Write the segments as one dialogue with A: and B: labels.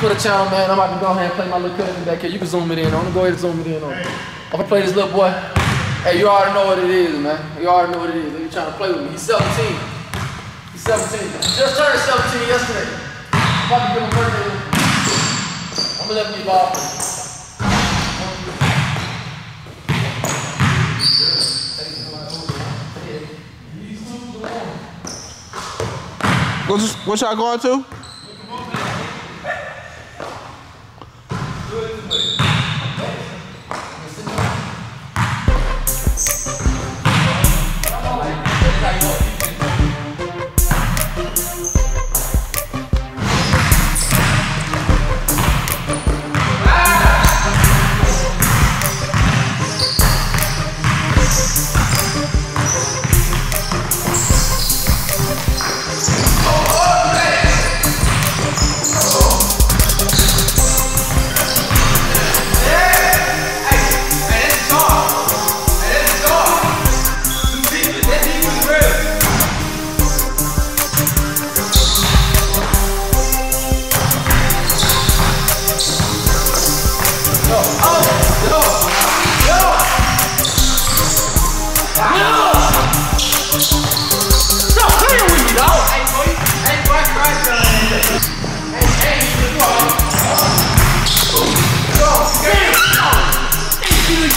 A: for the channel, man. I'm about to go ahead and play my little cousin back here. You can zoom it in on. Go ahead and zoom it in on. I'm gonna play this little boy. Hey, you already know what it is, man. You already know what it is. You trying to play with me. He's 17. He's 17. Just turned 17 yesterday. I'm about to give him birthday. I'm gonna let you ball.
B: What, what y'all going to?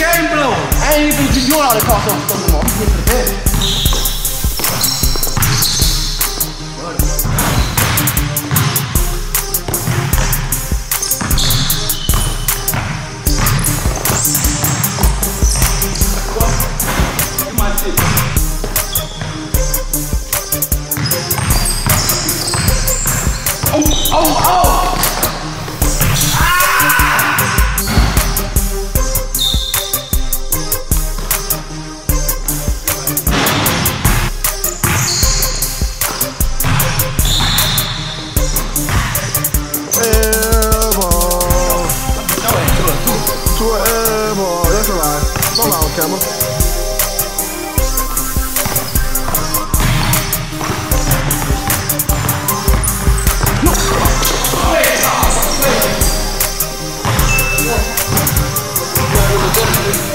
A: Game
C: blown.
A: I ain't even doing all that on stuff no more.
C: See.
A: Oh, oh!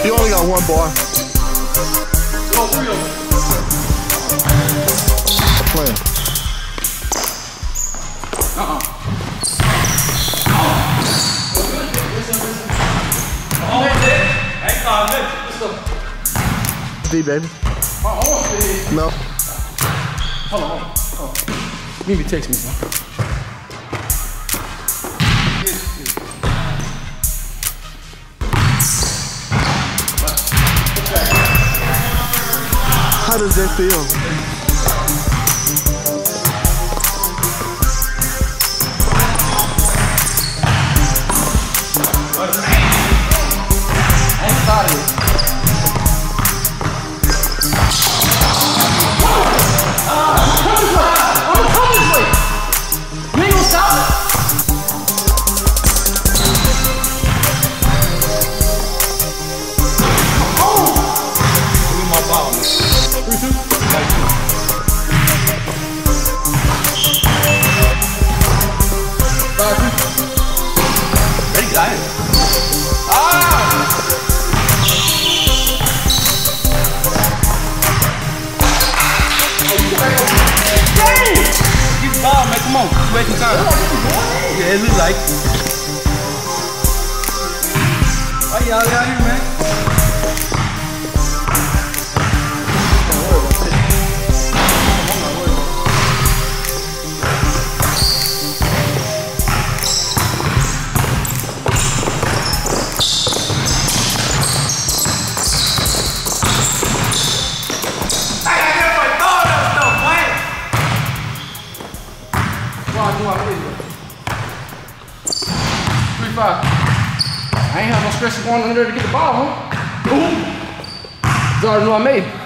B: You only got one bar. Playing.
C: Hey, uh, Mitch.
B: D, baby. No.
A: Hold on, hold on. Hold on. You text me,
B: How does that feel?
A: I Come
C: on. You wasting time. Yeah, it look like. Why y'all out here, man?
A: Have going under to get the ball, huh? Ooh. You already know I made.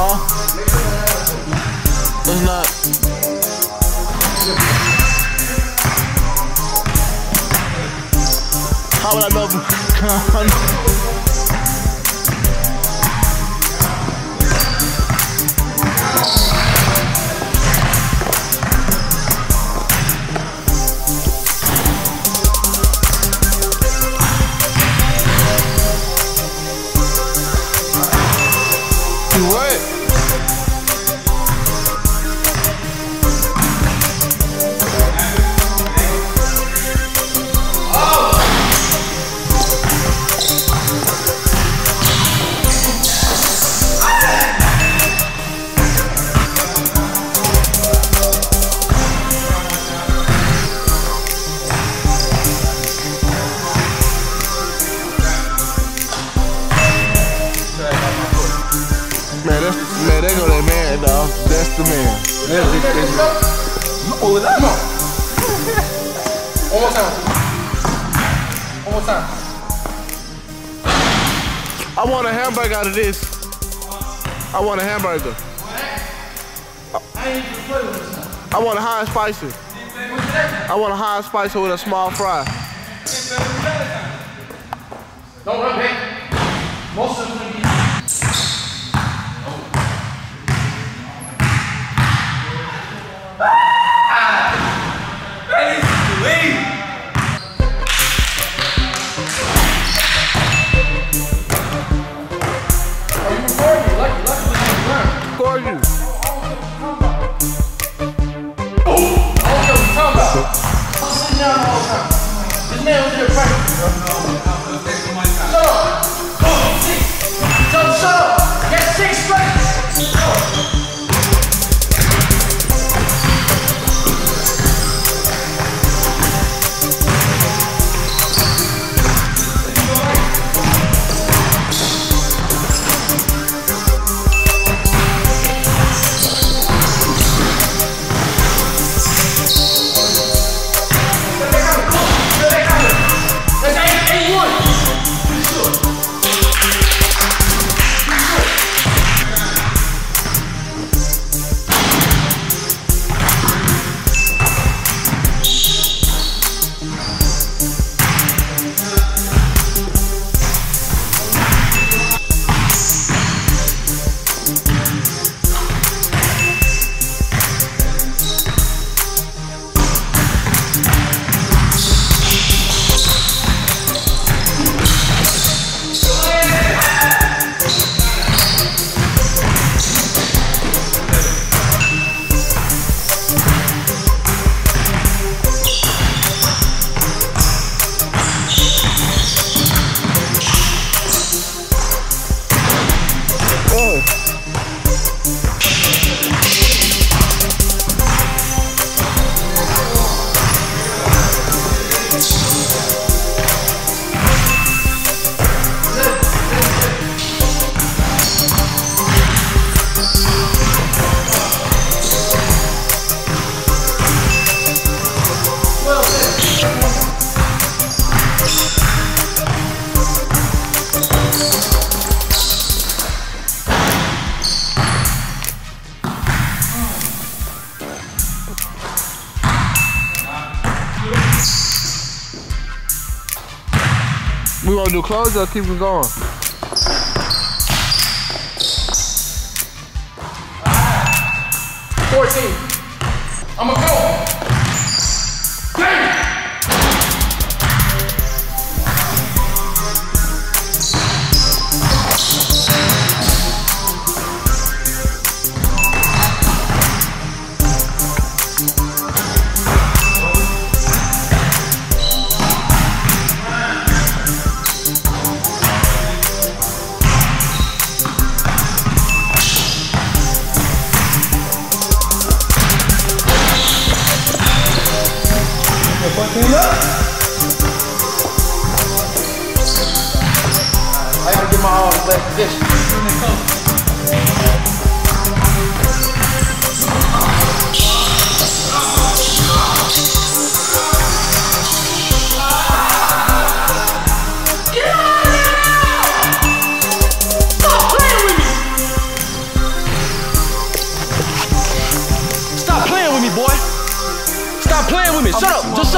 B: Huh? It's not. How would I know? Do Man, that's man, they go that man, dog. That's the man.
A: You pull it up. One more time. One more time.
B: I want a hamburger out of this. I want a hamburger.
A: I ain't even play with this.
B: I want a high and spicy. I want a high and spicy with a small fry.
A: Don't run back. Most of them Man was here practicing, bro.
B: Gonna do close or keep it going?
C: Fourteen. I'ma go. I gotta get my arms left position.
A: Stop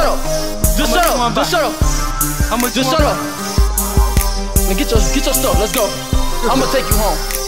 A: Shut up. Just shut up. Just shut up. Just shut up.
D: How much
A: Just shut up. Now get your get your stuff. Let's go. I'm gonna take you home.